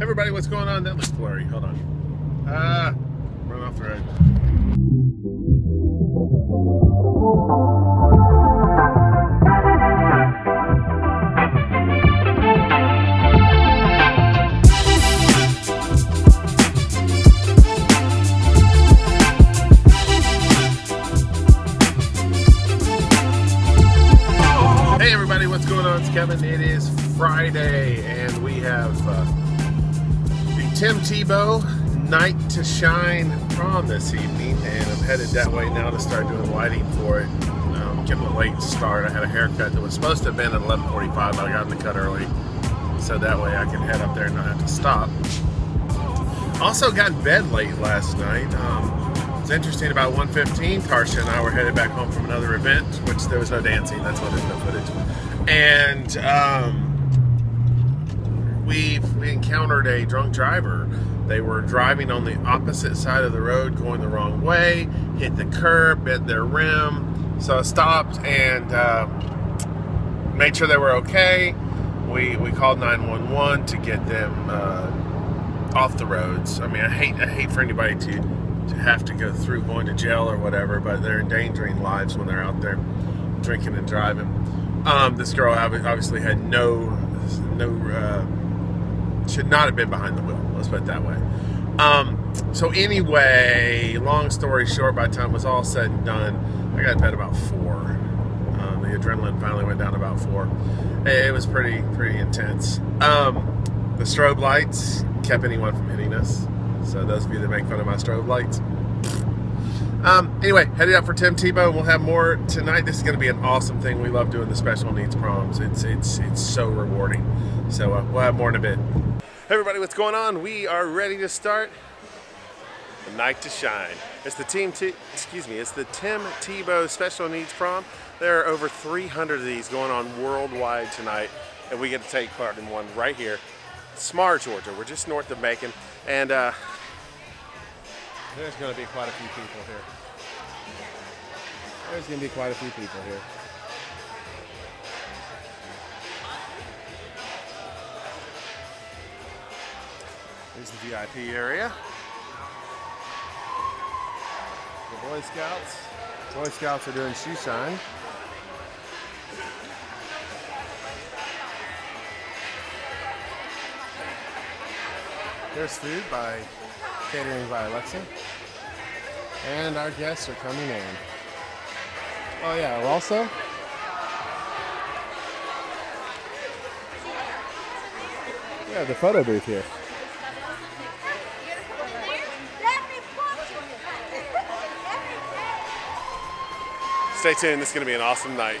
Everybody, what's going on? That looks blurry. Hold on. Ah, run off the road. Hey everybody, what's going on? It's Kevin. It is Friday, and we have uh, Tim Tebow Night to Shine prom this evening, and I'm headed that way now to start doing lighting for it. Um, getting a late start. I had a haircut that was supposed to have been at 11:45, but I got in the cut early, so that way I can head up there and not have to stop. Also got in bed late last night. Um, it's interesting. About 1:15, Tarsha and I were headed back home from another event, which there was no dancing. That's why there's no footage. And um, we we encountered a drunk driver. They were driving on the opposite side of the road, going the wrong way. Hit the curb, bent their rim. So I stopped and uh, made sure they were okay. We we called 911 to get them. Uh, off the roads. I mean, I hate I hate for anybody to to have to go through going to jail or whatever, but they're endangering lives when they're out there drinking and driving. Um, this girl obviously had no no uh, should not have been behind the wheel. Let's put it that way. Um, so anyway, long story short, by the time it was all said and done, I got in bed about four. Um, the adrenaline finally went down about four. It, was pretty pretty intense. Um, the strobe lights kept anyone from hitting us. So those of you that make fun of my strobe lights. Um, anyway, headed out for Tim Tebow, we'll have more tonight. This is going to be an awesome thing. We love doing the special needs proms. It's it's it's so rewarding. So uh, we'll have more in a bit. Everybody, what's going on? We are ready to start the night to shine. It's the team T excuse me, it's the Tim Tebow Special Needs Prom. There are over 300 of these going on worldwide tonight, and we get to take part in one right here, Smarr, Georgia. We're just north of Macon, and uh, there's going to be quite a few people here. There's going to be quite a few people here. Here's the VIP area. The Boy Scouts. Boy Scouts are doing shoe shine. There's food by catering by Alexa. And our guests are coming in. Oh yeah, also have the photo booth here. Stay tuned, this is going to be an awesome night.